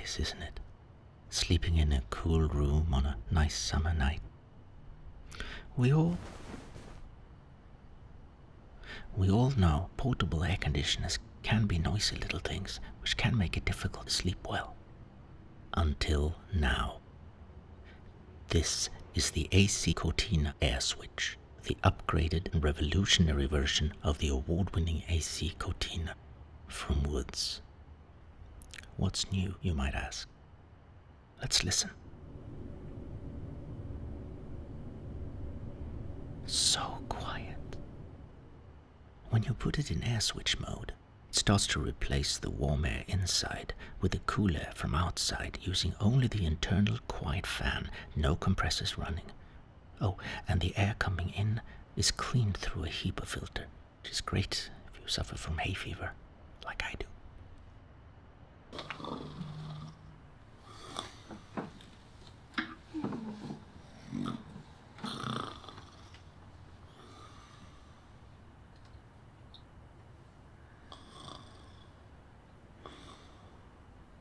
nice, isn't it? Sleeping in a cool room on a nice summer night. We all we all know portable air conditioners can be noisy little things which can make it difficult to sleep well. Until now. This is the AC Cortina AirSwitch, the upgraded and revolutionary version of the award winning AC Cortina from Wood's. What's new, you might ask? Let's listen. So quiet. When you put it in air switch mode, it starts to replace the warm air inside with the cool air from outside using only the internal quiet fan, no compressors running. Oh, and the air coming in is cleaned through a HEPA filter, which is great if you suffer from hay fever, like I do.